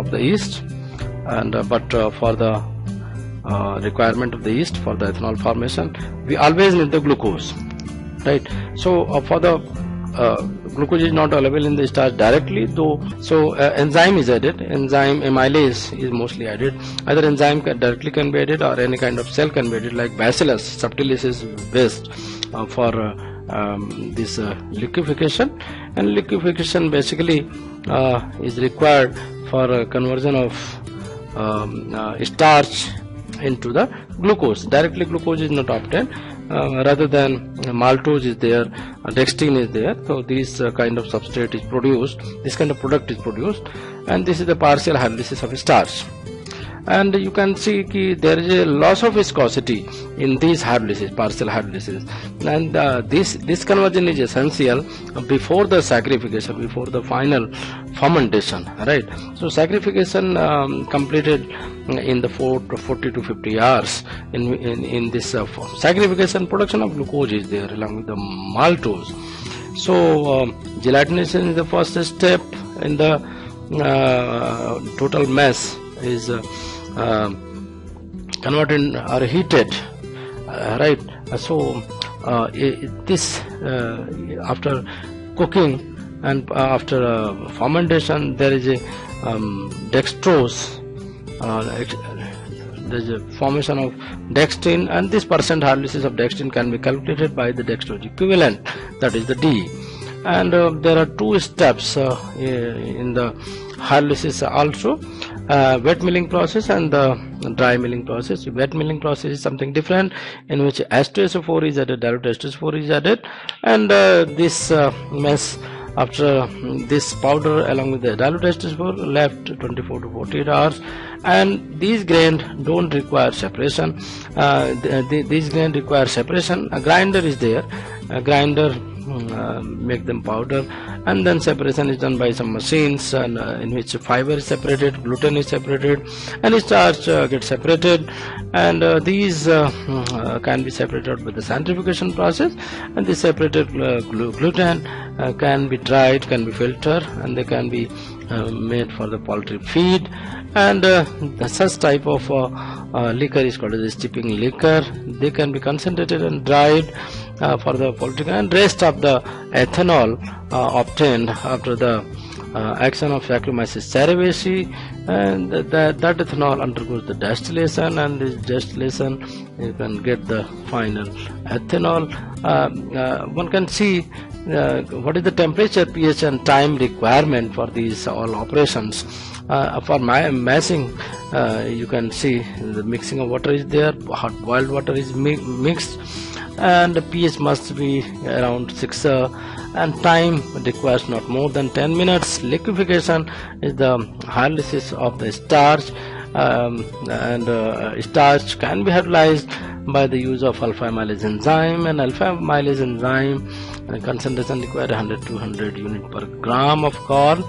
of the yeast and uh, but uh, for the uh, requirement of the yeast for the ethanol formation we always need the glucose right? So for the glucose is not available in the starch directly though so uh, enzyme is added. Enzyme amylase is mostly added. Either enzyme can directly can be added or any kind of cell can be added like bacillus. Subtilis is best uh, for uh, um, this liquefaction. And liquefaction basically is required for conversion of um, uh, starch into the glucose. Directly glucose is not obtained uh, rather than maltose is there uh, dextrin is there. So this uh, kind of substrate is produced this kind of product is produced and this is the partial hydrolysis of starch and you can see ki there is a loss of viscosity in these hydrolysis partial hydrolysis and uh, this this conversion is essential before the saccharification before the final fermentation right? So saccharification um, completed in the 40 to 50 hours in in, in this uh, saccharification production of glucose is there along with the maltose. So um, gelatination is the first step in the uh, total mass is uh, uh, converted or heated uh, right? Uh, so uh, i- this after cooking and after fermentation there is a um, dextrose uh, there's a formation of dextrin and this percent hydrolysis of dextrin can be calculated by the dextrose equivalent that is the D. And uh, there are two steps uh, in the hydrolysis also uh, wet milling process and the dry milling process. Wet milling process is something different in which H2SO4 is added dilute H2SO4 is added. And uh, this uh, mess after mm, this powder along with the dilute H2SO4 left 24 to 48 hours. And these grains don't require separation. Uh, th- th- these grains require separation. A grinder is there. A grinder mm, uh, make them powder and then separation is done by some machines and uh, in which fiber is separated gluten is separated and starch uh, gets separated. And uh, these can be separated by the centrifugation process and the separated glu- gluten can be dried can be filtered and they can be made for the poultry feed and uh, such type of uh, uh, liquor is called as steeping liquor. They can be concentrated and dried uh, for the poultry and rest of the ethanol uh, obtained after the uh, action of Saccharomyces cerevisiae. And that, that, ethanol undergoes the distillation and this distillation you can get the final ethanol. One can see what is the temperature pH and time requirement for these all operations uh, for my massing uh, you can see the mixing of water is there hot boiled water is mi- mixed and the pH must be around 6 uh, and time requires not more than 10 minutes. Liquefaction is the hydrolysis of the starch um, and uh, starch can be hydrolyzed by the use of alpha amylase enzyme. And alpha amylase enzyme uh, concentration required 100 to 100 unit per gram of corn.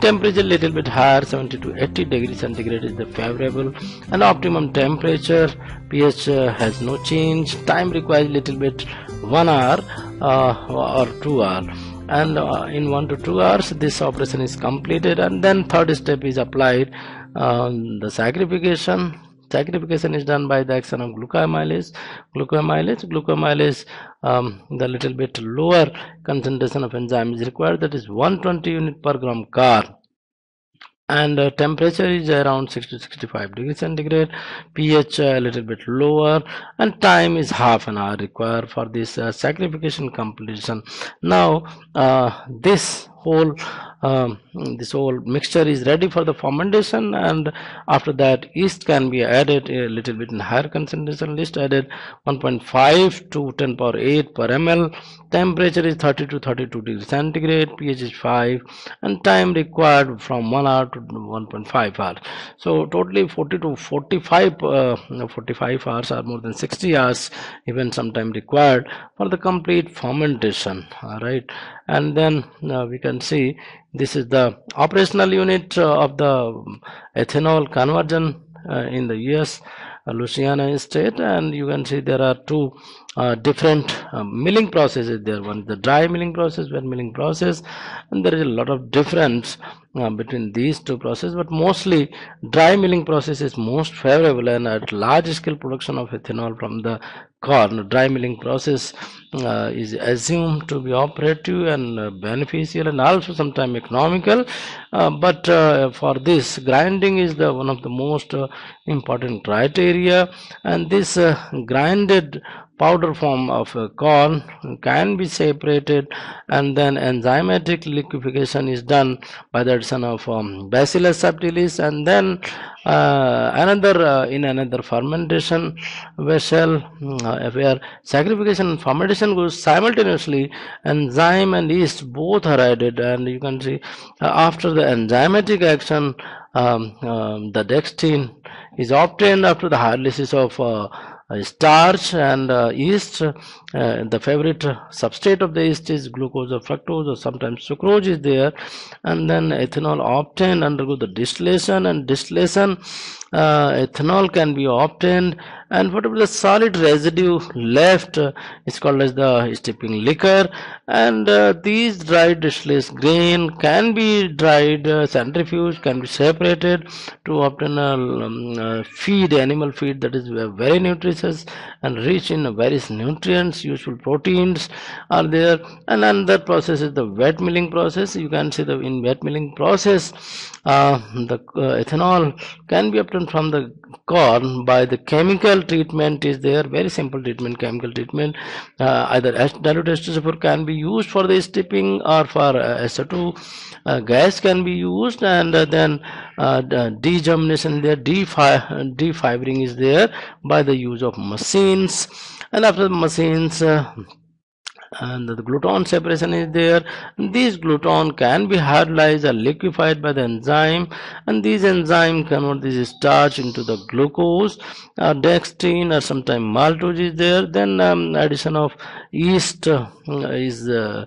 Temperature little bit higher 70 to 80 degrees centigrade is the favorable. And optimum temperature pH uh, has no change. Time requires little bit one hour uh, or two hour. And uh, in one to two hours this operation is completed. And then third step is applied um, the saccharification saccharification is done by the action of glucoamylase. Glucoamylase glucoamylase um, the little bit lower concentration of enzyme is required. That is 120 unit per gram car. And uh, temperature is around 60 to 65 degrees centigrade. Ph uh, a little bit lower. And time is half an hour required for this uh, saccharification completion. Now uh, this whole um, this whole mixture is ready for the fermentation and after that yeast can be added a little bit in higher concentration yeast added 1.5 to 10 power 8 per ml temperature is 30 to 32 degrees centigrade ph is 5 and time required from 1 hour to 1.5 hours. So totally 40 to 45 uh, 45 hours or more than 60 hours even sometime required for the complete fermentation all right? And then uh, we can see this is the operational unit uh, of the ethanol conversion uh, in the US uh, Louisiana state. And you can see there are two uh, different uh, milling processes there. One is the dry milling process wet milling process. And there is a lot of difference uh, between these two processes but mostly dry milling process is most favorable and at large scale production of ethanol from the corn. Dry milling process uh, is assumed to be operative and uh, beneficial and also sometimes economical. Uh, but uh, for this grinding is the one of the most uh, important criteria. And this uh, grinded powder form of corn can be separated and then enzymatic liquefaction is done by the addition of um, bacillus subtilis. And then uh, another uh, in another fermentation vessel uh, where saccharification and fermentation goes simultaneously enzyme and yeast both are added. And you can see uh, after the enzymatic action um, um, the dextrin is obtained after the hydrolysis of uh, starch and uh, yeast uh, the favorite substrate of the yeast is glucose or fructose or sometimes sucrose is there. And then ethanol obtained undergo the distillation and distillation uh, ethanol can be obtained and whatever the solid residue left? Uh, is called as the steeping liquor. And uh, these dried distillate grain can be dried uh, centrifuge can be separated to obtain a um, feed animal feed that is very nutritious and rich in various nutrients useful proteins are there. And another process is the wet milling process. You can see the in wet milling process uh, the uh, ethanol can be obtained from the corn by the chemical treatment is there very simple treatment chemical treatment. Uh, either dilute ester can be used for the steeping or for uh, SO2 uh, gas can be used and uh, then uh, degermination there defi defibering is there by the use of machines. And after the machines uh, and the gluten separation is there. This gluten can be hydrolyzed or liquefied by the enzyme. And these enzyme convert this starch into the glucose. Uh, dextrin or sometimes maltose is there. Then um, addition of yeast uh, is uh,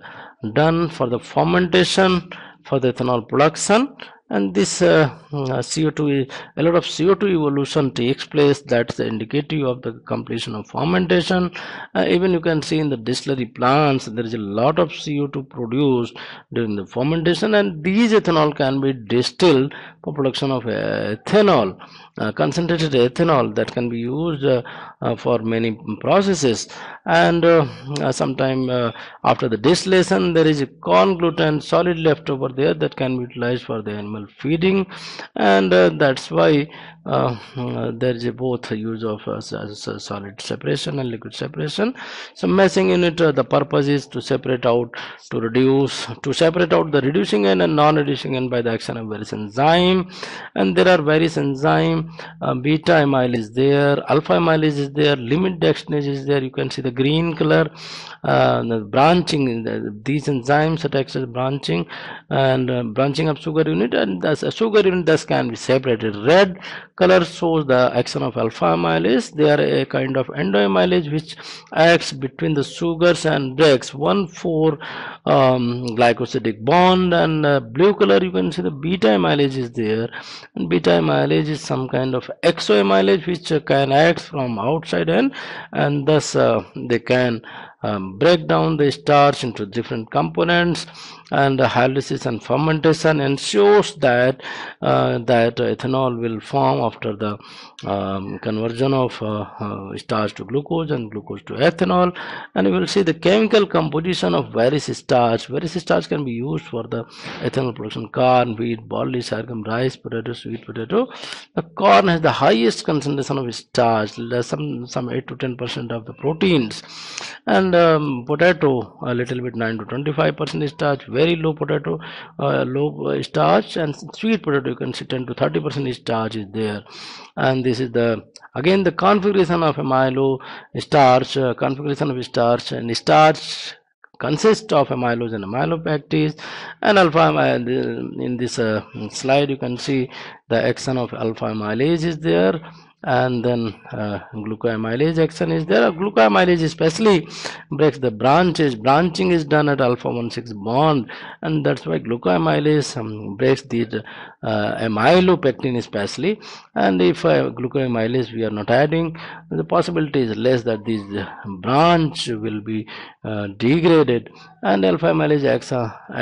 done for the fermentation for the ethanol production and this uh, uh, CO2 a lot of CO2 evolution takes place. That's indicative of the completion of fermentation. Uh, even you can see in the distillery plants there is a lot of CO2 produced during the fermentation. And these ethanol can be distilled for production of ethanol uh, concentrated ethanol that can be used uh, uh, for many processes. And uh, uh, sometime after the distillation there is a corn gluten solid left over there that can be utilized for the animal feeding and that's why uh, there is both use of uh, solid separation and liquid separation. So meshing unit uh, the purpose is to separate out to reduce to separate out the reducing end and non-reducing end by the action of various enzyme. And there are various enzyme uh, beta amylase is there alpha amylase is there limit dextrinase is there. You can see the green color uh, the branching these enzymes attacks as branching and uh, branching of sugar unit and thus a sugar unit thus can be separated. Red color shows the action of alpha amylase. They are a kind of endoamylase which acts between the sugars and breaks 1,4 um, glycosidic bond and uh, blue color you can see the beta amylase is there. And beta amylase is some kind of exoamylase which uh, can act from outside in and thus uh, they can um, break down the starch into different components and the hydrolysis and fermentation ensures that uh, that ethanol will form after the um, conversion of uh, uh, starch to glucose and glucose to ethanol. And you will see the chemical composition of various starch. Various starch can be used for the ethanol production. Corn wheat barley sorghum rice potato sweet potato. The corn has the highest concentration of starch some some 8 to 10 percent of the proteins. And um, potato a little bit 9 to 25 percent starch very low potato uh, low starch and sweet potato you can see 10 to 30 percent starch is there. And this is the again the configuration of amylo starch uh, configuration of starch and starch consists of amylose and amylopectins and alpha in this uh, slide you can see the action of alpha amylase is there and then uh, glucoamylase action is there. Glucoamylase especially breaks the branches. Branching is done at alpha 1 6 bond. And that's why glucoamylase um, breaks the uh, amylopectin especially. And if uh, glucoamylase we are not adding the possibility is less that this branch will be uh, degraded and alpha amylase acts,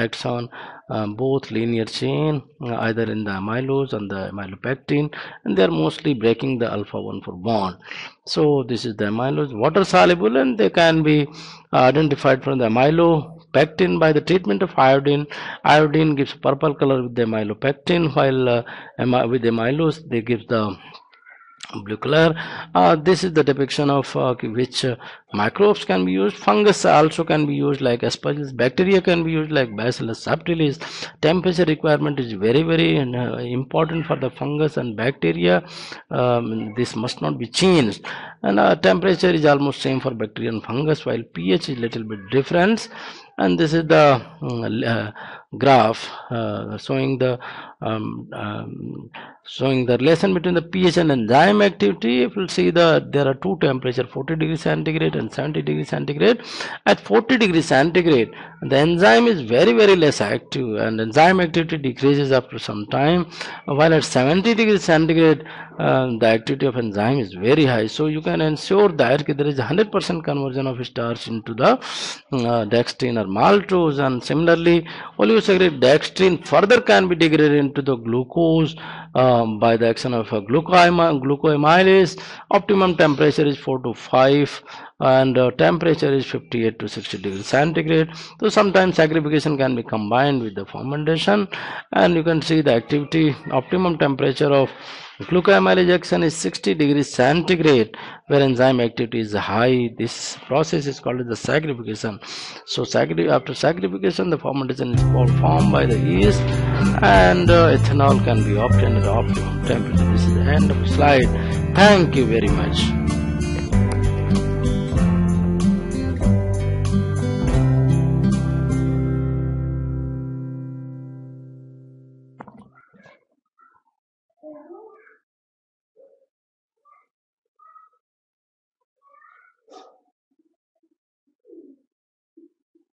acts on uh, both linear chain uh, either in the amylose and the amylopectin and they are mostly breaking the alpha 1 4 bond. So this is the amylose. Water soluble and they can be identified from the amylopectin by the treatment of iodine. Iodine gives purple color with the amylopectin while uh, with the amylose they give the blue color. Uh, this is the depiction of uh, which uh, microbes can be used. Fungus also can be used like aspergillus. Bacteria can be used like bacillus subtilis. Temperature requirement is very very uh, important for the fungus and bacteria. Um, this must not be changed. And uh, temperature is almost same for bacteria and fungus while ph is little bit different and this is the um, graph uh, showing the um, um, showing the relation between the pH and enzyme activity. If you see the there are two temperature 40 degrees centigrade and 70 degrees centigrade. At 40 degrees centigrade the enzyme is very very less active and enzyme activity decreases after some time while at 70 degrees centigrade uh, the activity of enzyme is very high. So you can ensure that there is 100% conversion of starch into the uh, dextrin or maltose. And similarly oligosaccharide dextrin further can be degraded into the glucose um, by the action of a glucoamylase. Optimum temperature is 4 to 5 and uh, temperature is 58 to 60 degrees centigrade. So sometimes saccharification can be combined with the fermentation. And you can see the activity optimum temperature of glucoamylase action is 60 degrees centigrade where enzyme activity is high. This process is called the saccharification so after saccharification the fermentation is performed by the yeast and uh, ethanol can be obtained at optimum temperature. This is the end of the slide. Thank you very much